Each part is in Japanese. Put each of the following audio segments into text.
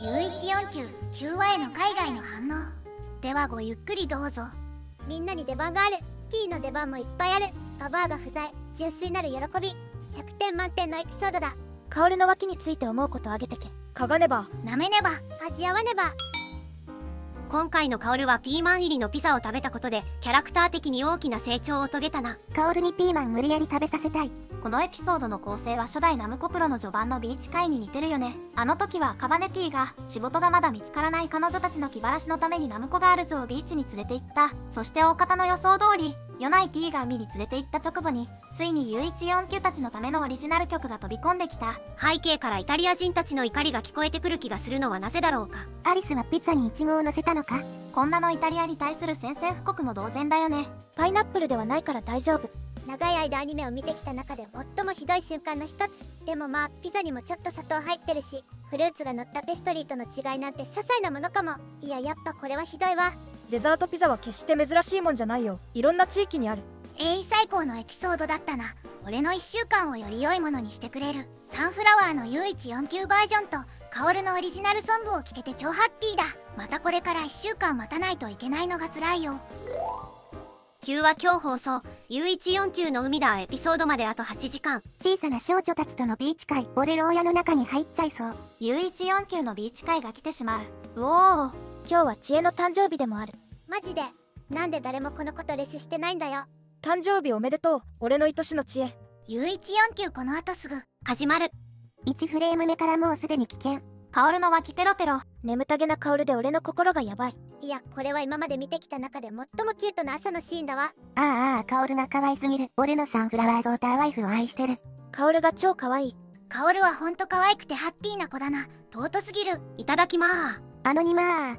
U149 話への海外の反応ではごゆっくりどうぞ。みんなに出番がある。P の出番もいっぱいある。ババアが不在。純粋なる喜び。100点満点のエピソードだ。薫の脇について思うことあげてけ。かがねば。なめねば。味合わねば今回のカオルはピーマン入りのピザを食べたことでキャラクター的に大きな成長を遂げたな。カオルにピーマン無理やり食べさせたい。このエピソードの構成は初代ナムコプロの序盤のビーチ会に似てるよね。あの時はカバネピーが仕事がまだ見つからない彼女たちの気晴らしのためにナムコガールズをビーチに連れて行った。そして大方の予想通りヨナイ P が海に連れて行った直後についに U149 たちのためのオリジナル曲が飛び込んできた。背景からイタリア人たちの怒りが聞こえてくる気がするのはなぜだろうか？アリスはピザにイチゴを乗せたのか？こんなのイタリアに対する宣戦布告の同然だよね。パイナップルではないから大丈夫。長い間アニメを見てきた中で最もひどい瞬間の一つ。でもまあピザにもちょっと砂糖入ってるしフルーツが乗ったペストリーとの違いなんて些細なものかも。いややっぱこれはひどいわデザートピザは決して珍しいもんじゃないよ。いろんな地域にある。永遠最高のエピソードだったな。俺の1週間をより良いものにしてくれる。サンフラワーの U149 バージョンとカオルのオリジナルソングを聴けて超ハッピーだ。またこれから1週間待たないといけないのが辛いよ。9話今日放送。U149 の海だエピソードまであと8時間。小さな少女たちとのビーチ会。俺牢屋の中に入っちゃいそう。U149 のビーチ会が来てしまうう。おー。今日は知恵の誕生日でもあるマジで。なんで誰もこのことレスしてないんだよ。誕生日おめでとう。俺の愛しの知恵。U149 この後すぐ。始まる。1フレーム目からもうすでに危険薫の脇ペロペロ。眠たげな薫で俺の心がやばい。いやこれは今まで見てきた中で最もキュートな朝のシーンだわ。ああああカオルが可愛すぎる。俺のサンフラワードーターワイフを愛してる。薫が超可愛い。カオルはほんと可愛くてハッピーな子だな。尊すぎる。いただきまー。あのにまあ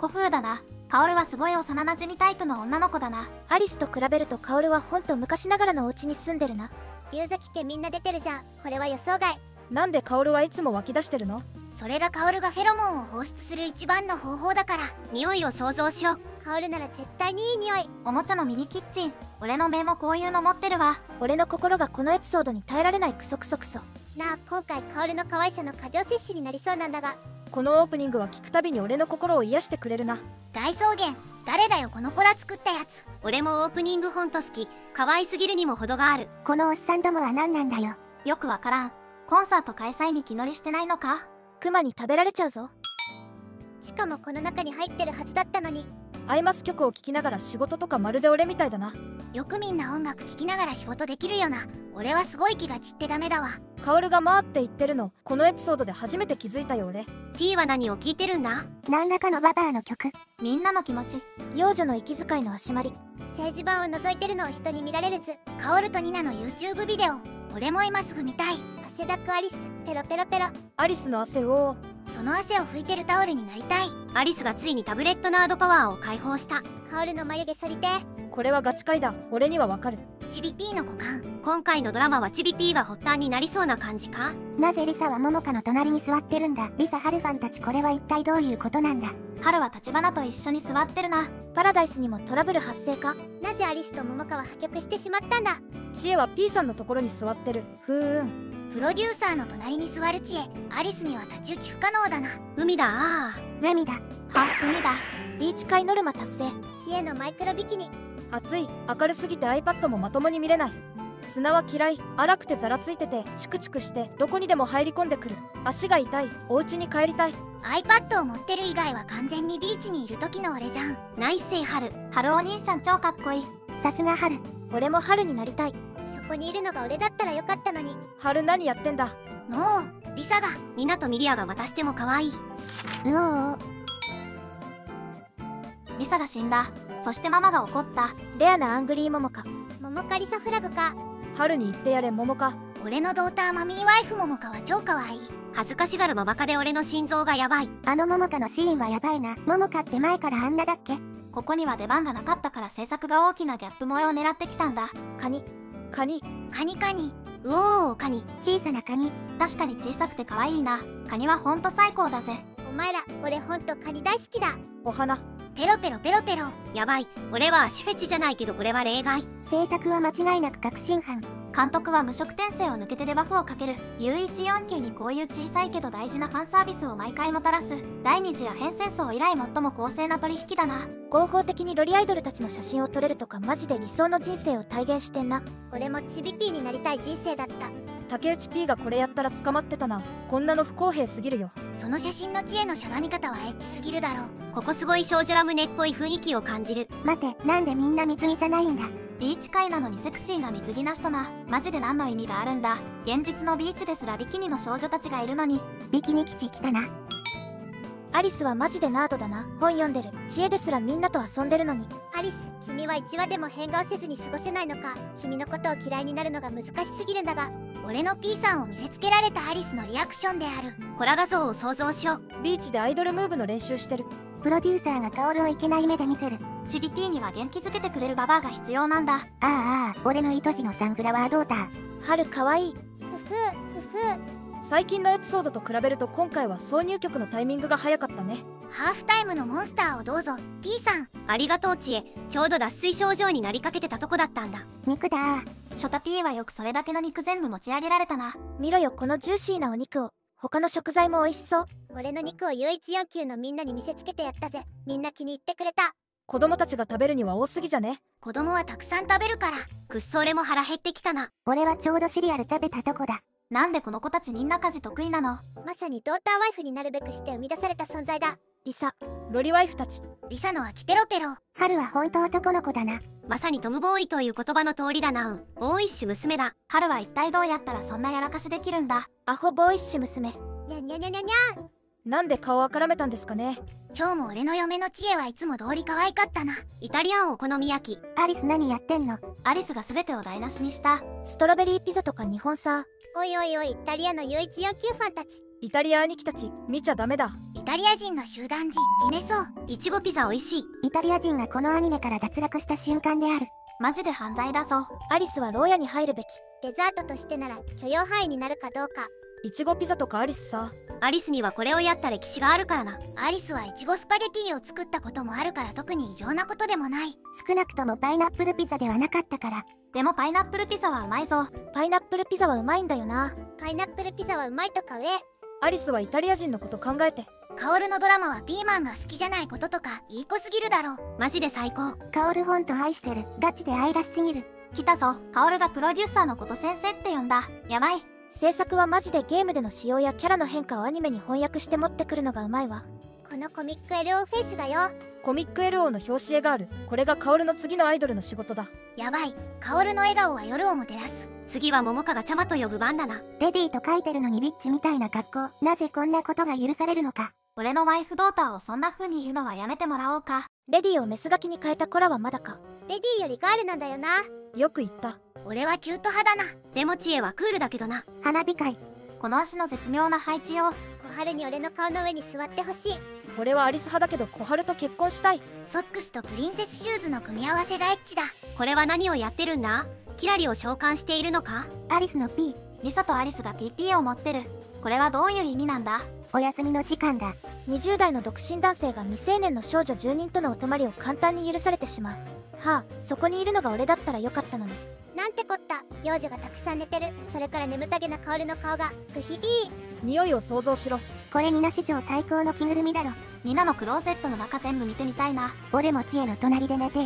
古風だな。薫はすごい幼馴染タイプの女の子だな。アリスと比べると薫はほんと昔ながらのお家に住んでるな。龍崎家みんな出てるじゃん。これは予想外。なんでカオルはいつも湧き出してるの？それがカオルがフェロモンを放出する一番の方法だから。匂いを想像しろカオルなら絶対にいい匂い。おもちゃのミニキッチン。俺の目もこういうの持ってるわ。俺の心がこのエピソードに耐えられないクソクソクソ。なあ今回カオルの可愛さの過剰摂取になりそうなんだがこのオープニングは聞くたびに俺の心を癒してくれるな。大草原誰だよこの子ら作ったやつ。俺もオープニングほんと好き。可愛すぎるにも程がある。このおっさんどもは何なんだよ。よくわからん。コンサート開催に気乗りしてないのか？クマに食べられちゃうぞ。しかもこの中に入ってるはずだったのに。アイマス曲を聴きながら仕事とかまるで俺みたいだな。よくみんな音楽聴きながら仕事できるよな。俺はすごい気が散ってダメだわカオルが「まあ」って言ってるの。このエピソードで初めて気づいたよ俺 T は何を聞いてるんだ？何らかのババアの曲。みんなの気持ち。幼女の息遣いの足回り。政治版を覗いてるのを人に見られるずカオルとニナの YouTube ビデオ。俺も今すぐ見たい。汗だくアリス。ペロペロペロ。アリスの汗を。その汗を拭いてるタオルになりたい。アリスがついにタブレットナードパワーを解放した。カオルの眉毛剃りて。これはガチ会だ俺にはわかるチビピーの股間。今回のドラマはチビピーが発端になりそうな感じか？なぜリサはモモカの隣に座ってるんだ？リサハルファンたちこれは一体どういうことなんだ？春は立花と一緒に座ってるな。パラダイスにもトラブル発生か？なぜアリスと桃川破局してしまったんだ？知恵は P さんのところに座ってる。ふーん。プロデューサーの隣に座る知恵アリスには太刀打ち不可能だな。海だ。あ海だ。は？海だ。ビーチ会ノルマ達成。知恵のマイクロビキニ暑い明るすぎて iPad もまともに見れない。砂は嫌い荒くてざらついててチクチクしてどこにでも入り込んでくる。足が痛いお家に帰りたい。iPad を持ってる以外は完全にビーチにいる時の俺じゃん。ナイスセイハル春お兄ちゃん超かっこいい。さすが春。俺も春になりたい。そこにいるのが俺だったらよかったのに。春何やってんだ。もうリサがニナとミリアが渡しても可愛い。うおーリサが死んだ。そしてママが怒った。レアなアングリーモモカ。桃カリサフラグか。春に言ってやれ桃か。俺のドーターマミーワイフ桃カは超可愛い。恥ずかしがるママカで俺の心臓がやばい。あのモモカのシーンはやばいな。モモカって前からあんなだっけ？ここには出番がなかったから制作が大きなギャップ萌えを狙ってきたんだ。カニ。カニ。カニカニ。うおーカニ。小さなカニ。確かに小さくて可愛いな。カニはほんと最高だぜ。お前ら俺ほんとカニ大好きだ。お花ペロペロペロペロ。やばい。俺は足フェチじゃないけどこれは例外。制作は間違いなく確信犯。監督は無職転生を抜けてデバフをかける。U14 級にこういう小さいけど大事なファンサービスを毎回もたらす。第二次アヘン戦争以来最も公正な取引だな。合法的にロリアイドルたちの写真を撮れるとかマジで理想の人生を体現してんな。俺もチビピーになりたい人生だった。竹内 P がこれやったら捕まってたな。こんなの不公平すぎるよその写真の知恵のしゃがみ方はエッチすぎるだろう。ここすごい少女ラムネっぽい雰囲気を感じる。待て、なんでみんな水着じゃないんだ？ビーチ界なのにセクシーな水着なしとなマジで何の意味があるんだ。現実のビーチですらビキニの少女たちがいるのに。ビキニ基地来たな。アリスはマジでナードだな。本読んでる。知恵ですらみんなと遊んでるのに。アリス君は1話でも変顔せずに過ごせないのか。君のことを嫌いになるのが難しすぎるんだが俺の P さんを見せつけられたアリスのリアクションである。コラ画像を想像しよう。ビーチでアイドルムーブの練習してる。プロデューサーがカオルをいけない目で見てる。チビ P には元気づけてくれるババアが必要なんだ。ああああ、俺の愛しのサンフラワードーター。春かわいい最近のエピソードと比べると今回は挿入曲のタイミングが早かったね。ハーフタイムのモンスターをどうぞ。P さんありがとう知恵ちょうど脱水症状になりかけてたとこだったんだ。肉だ。ショタ P はよくそれだけの肉全部持ち上げられたな。見ろよこのジューシーなお肉を。他の食材も美味しそう。俺の肉を U14 級のみんなに見せつけてやったぜ。みんな気に入ってくれた。子供たちが食べるには多すぎじゃね。子供はたくさん食べるから。くっそ俺も腹減ってきたな。俺はちょうどシリアル食べたとこだ。なんでこの子たちみんな家事得意なの？まさにドーターワイフになるべくして生み出された存在だ。リサロリワイフたち。リサのはキペロペロ。春は本当男の子だな。まさにトムボーイという言葉の通りだな。うんボーイッシュ娘だ。春は一体どうやったらそんなやらかしできるんだ？アホボーイッシュ娘。にゃにゃにゃにゃにゃなんで顔あからめたんですかね？今日も俺の嫁の知恵はいつも通り可愛かったな。イタリアンお好み焼き。アリス何やってんの？アリスが全てを台無しにした。ストロベリーピザとか日本さおいおいおいイタリアの U149 ファンたち。イタリア兄貴たち見ちゃダメだ。イタリア人の集団時決めそういちごピザ美味しい。イタリア人がこのアニメから脱落した瞬間である。マジで犯罪だぞ。アリスは牢屋に入るべき。デザートとしてなら許容範囲になるかどうか。いちごピザとかアリスさアリスにはこれをやった歴史があるからな。アリスはいちごスパゲティを作ったこともあるから特に異常なことでもない。少なくともパイナップルピザではなかったから。でもパイナップルピザはうまいぞ。パイナップルピザはうまいんだよな。パイナップルピザはうまいとか上アリスはイタリア人のこと考えて。カオルのドラマはピーマンが好きじゃないこととかいい子すぎるだろう。マジで最高。カオルほんと愛してる。ガチで愛らしすぎる。来たぞ。カオルがプロデューサーのこと先生って呼んだ。やばい制作はマジでゲームでの仕様やキャラの変化をアニメに翻訳して持ってくるのがうまいわ。このコミック LO フェイスがよ。コミック LO の表紙絵がある。これがカオルの次のアイドルの仕事だ。やばい。カオルの笑顔は夜をも照らす。次は桃華がちゃまと呼ぶ番だな。レディーと書いてるのにビッチみたいな格好。なぜこんなことが許されるのか。俺のワイフドーターをそんな風に言うのはやめてもらおうか。レディをメスガキに変えたコラはまだか。レディーよりガールなんだよな。よく言った。俺はキュート派だな。でも千枝はクールだけどな。花火会。この足の絶妙な配置を。小春に俺の顔の上に座ってほしい。俺はアリス派だけど小春と結婚したい。ソックスとプリンセスシューズの組み合わせがエッチだ。これは何をやってるんだ？キラリを召喚しているのか？アリスの P。リサとアリスが PP を持ってる。これはどういう意味なんだ？お休みの時間だ。20代の独身男性が未成年の少女10人とのお泊まりを簡単に許されてしまう。はあそこにいるのが俺だったらよかったのに。なんてこった。幼女がたくさん寝てる。それから眠たげなカオルの顔が。グヒいい匂いを想像しろ。これニナ史上最高の着ぐるみだろ。ニナのクローゼットの中全部見てみたいな。俺も知恵の隣で寝て。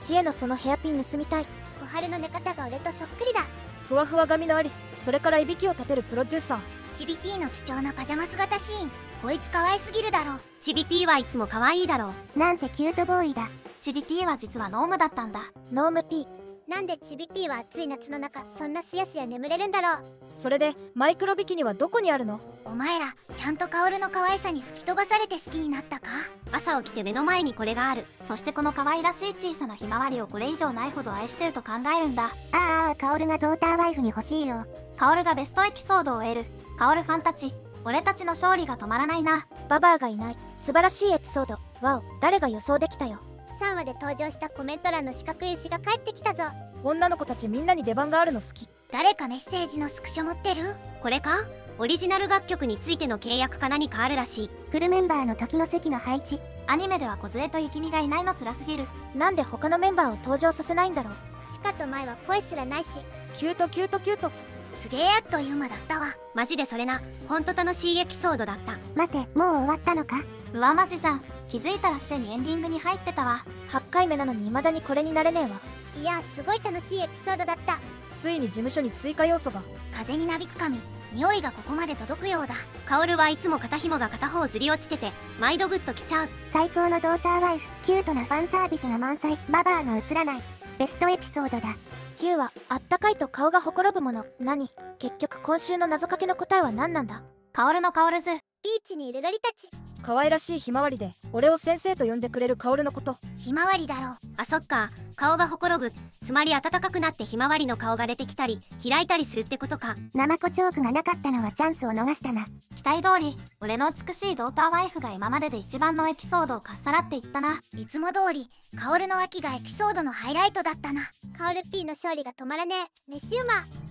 知恵のそのヘアピン盗みたい。小春の寝方が俺とそっくりだ。ふわふわ髪のアリス。それからいびきを立てるプロデューサーチビ P の貴重なパジャマ姿シーンこいつ可愛すぎるだろ。チビピーはいつも可愛いだろう。なんてキュートボーイだ。チビ P は実はノームだったんだ。ノーム P なんでチビ P は暑い夏の中そんなすやすや眠れるんだろう。それでマイクロビキニはどこにあるの？お前らちゃんとカオルの可愛さに吹き飛ばされて好きになったか？朝起きて目の前にこれがある。そしてこの可愛らしい小さなひまわりをこれ以上ないほど愛してると考えるんだ。ああああ、カオルがドーターワイフに欲しいよ。カオルがベストエピソードを得るカオルファンたち俺たちの勝利が止まらないな。ババアがいない。素晴らしいエピソード。わお誰が予想できたよ。3話で登場したコメント欄の四角い牛が帰ってきたぞ。女の子たちみんなに出番があるの好き。誰かメッセージのスクショ持ってる？これか？オリジナル楽曲についての契約か何かあるらしい。フルメンバーの時の席の配置。アニメでは梢と雪美がいないの辛すぎる。なんで他のメンバーを登場させないんだろう。しかも前は声すらないし。キュートキュートキュートすげえあっという間だったわ。マジでそれな。ほんと楽しいエピソードだった。待て、もう終わったのか？うわマジじゃん。気づいたらすでにエンディングに入ってたわ。8回目なのに未だにこれになれねえわ。いやすごい楽しいエピソードだった。ついに事務所に追加要素が。風になびく髪匂いがここまで届くようだ。カオルはいつも肩紐が片方ずり落ちててマイドグッときちゃう。最高のドーターワイフ、キュートなファンサービスが満載、ババアが映らない。ベストエピソードだ。9はあったかいと顔がほころぶもの。何？結局今週の謎かけの答えは何なんだ？カオルのカオルズビーチにいるロリたち。可愛らしいひまわりで俺を先生と呼んでくれる薫のこと。ひまわりだろ。うあそっか。顔がほころぶつまり暖かくなってひまわりの顔が出てきたり開いたりするってことか。ナマコチョークがなかったのはチャンスを逃したな。期待通り。俺の美しいドーターワイフが今までで一番のエピソードをかっさらっていったな。いつも通りカオルの秋がエピソードのハイライトだったな。カオル P の勝利が止まらねえ。メッシューマ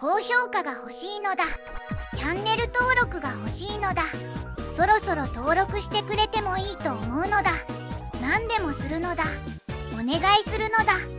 高評価が欲しいのだ。チャンネル登録が欲しいのだ。そろそろ登録してくれてもいいと思うのだ。何でもするのだ。お願いするのだ。